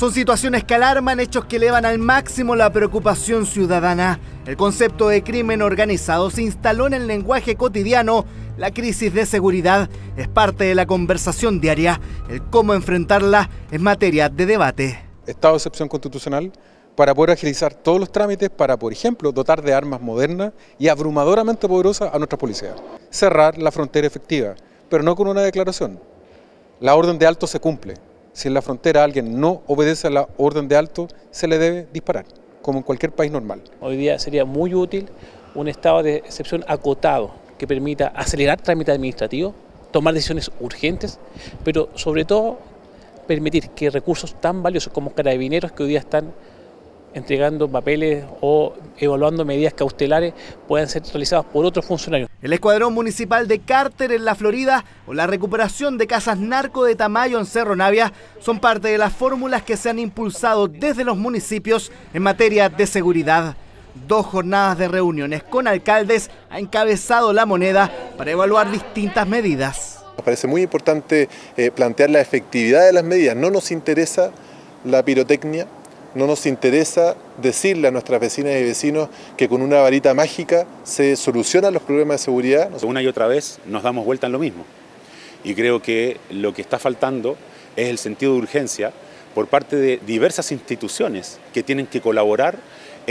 Son situaciones que alarman, hechos que elevan al máximo la preocupación ciudadana. El concepto de crimen organizado se instaló en el lenguaje cotidiano. La crisis de seguridad es parte de la conversación diaria. El cómo enfrentarla es materia de debate. Estado de excepción constitucional para poder agilizar todos los trámites para, por ejemplo, dotar de armas modernas y abrumadoramente poderosas a nuestra policía. Cerrar la frontera efectiva, pero no con una declaración. La orden de alto se cumple si en la frontera alguien no obedece a la orden de alto, se le debe disparar, como en cualquier país normal. Hoy día sería muy útil un estado de excepción acotado que permita acelerar trámites administrativos, tomar decisiones urgentes, pero sobre todo permitir que recursos tan valiosos como carabineros que hoy día están entregando papeles o evaluando medidas cautelares puedan ser realizadas por otros funcionarios. El Escuadrón Municipal de Carter en la Florida o la recuperación de casas narco de Tamayo en Cerro Navia son parte de las fórmulas que se han impulsado desde los municipios en materia de seguridad. Dos jornadas de reuniones con alcaldes ha encabezado la moneda para evaluar distintas medidas. Nos parece muy importante eh, plantear la efectividad de las medidas. No nos interesa la pirotecnia, no nos interesa decirle a nuestras vecinas y vecinos que con una varita mágica se solucionan los problemas de seguridad. Una y otra vez nos damos vuelta en lo mismo. Y creo que lo que está faltando es el sentido de urgencia por parte de diversas instituciones que tienen que colaborar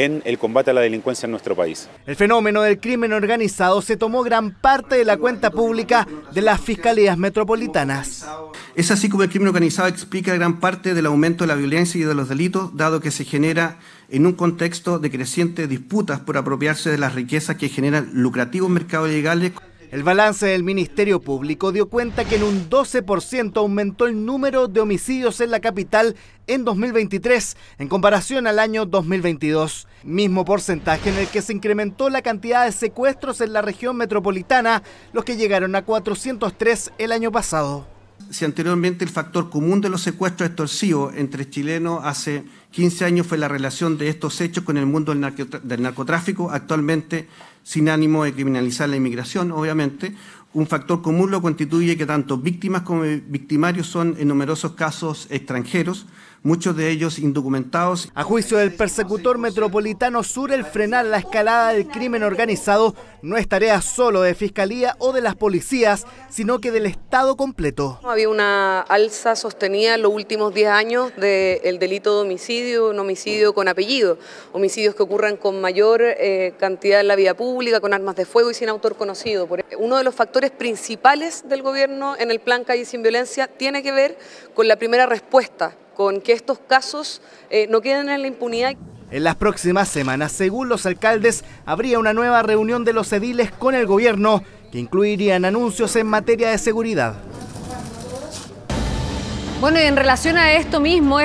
en el combate a la delincuencia en nuestro país. El fenómeno del crimen organizado se tomó gran parte de la cuenta pública de las fiscalías metropolitanas. Es así como el crimen organizado explica gran parte del aumento de la violencia y de los delitos, dado que se genera en un contexto de crecientes disputas por apropiarse de las riquezas que generan lucrativos mercados legales. El balance del Ministerio Público dio cuenta que en un 12% aumentó el número de homicidios en la capital en 2023 en comparación al año 2022, mismo porcentaje en el que se incrementó la cantidad de secuestros en la región metropolitana, los que llegaron a 403 el año pasado. Si anteriormente el factor común de los secuestros extorsivos entre chilenos hace 15 años fue la relación de estos hechos con el mundo del narcotráfico, actualmente sin ánimo de criminalizar la inmigración, obviamente, un factor común lo constituye que tanto víctimas como victimarios son en numerosos casos extranjeros, muchos de ellos indocumentados. A juicio del persecutor metropolitano sur, el frenar la escalada del crimen organizado no es tarea solo de Fiscalía o de las policías, sino que del Estado completo. Había una alza sostenida en los últimos 10 años del delito de homicidio, un homicidio con apellido, homicidios que ocurran con mayor eh, cantidad en la vía pública, con armas de fuego y sin autor conocido. Uno de los factores principales del gobierno en el plan Calle Sin Violencia tiene que ver con la primera respuesta con que estos casos eh, no queden en la impunidad. En las próximas semanas, según los alcaldes, habría una nueva reunión de los ediles con el gobierno que incluirían anuncios en materia de seguridad. Bueno, y en relación a esto mismo,